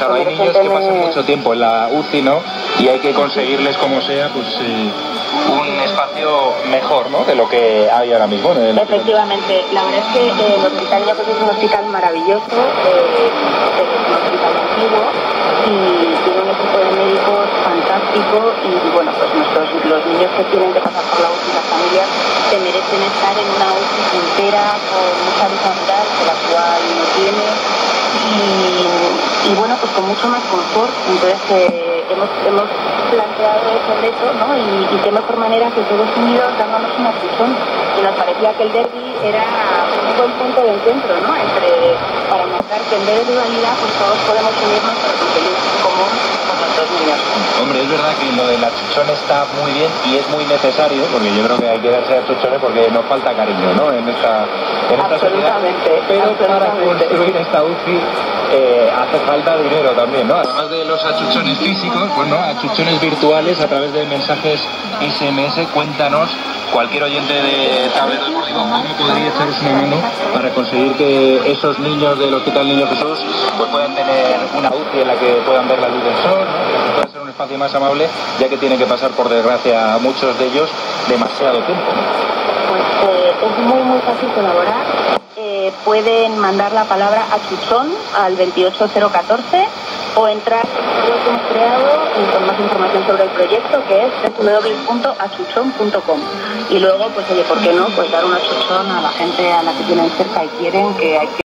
Claro, hay niños que pasan mucho tiempo en la UCI, ¿no? Y hay que conseguirles, como sea, pues eh, un espacio mejor, ¿no? De lo que hay ahora mismo. en el- Efectivamente, la verdad es que eh, el hospital ya pues es un hospital maravilloso, eh, es un hospital antiguo y tiene un equipo de médicos fantástico y bueno, pues nuestros, los niños que tienen que pasar por la UCI, las familias, se merecen estar en una UCI entera con mucha vitalidad que la actual no tiene y, con mucho más confort. Entonces eh, hemos, hemos planteado ese reto, ¿no? Y, y qué mejor manera que todos unidos dándonos una fusión. Y nos parecía que el derby era un buen punto de encuentro, ¿no? Entre, para mostrar que en vez de rivalidad, pues todos podemos unirnos para conseguir común con nuestros niños. Hombre, es verdad que lo del achuchón está muy bien y es muy necesario, porque yo creo que hay que darse achuchones porque nos falta cariño, ¿no? En esta, en esta sociedad. Absolutamente, Pero para absolutamente. construir esta UCI eh, hace falta dinero también, ¿no? Además de los achuchones físicos, pues no, achuchones virtuales a través de mensajes SMS. Cuéntanos, cualquier oyente de Tablero Deportivo, ¿cómo podría echaros una mano para conseguir que esos niños del Hospital Niño Jesús pues puedan tener una UCI en la que puedan ver la luz del sol, pueda ser un espacio más amable, ya que tienen que pasar, por desgracia, muchos de ellos demasiado tiempo. Pues eh, es muy muy fácil colaborar. Pueden mandar la palabra achuchón al 28014 o entrar en el que hemos creado con más información sobre el proyecto que es www.achuchón.com y luego pues oye, ¿por qué no? Pues dar un achuchón a la gente a la que tienen cerca y quieren que hay que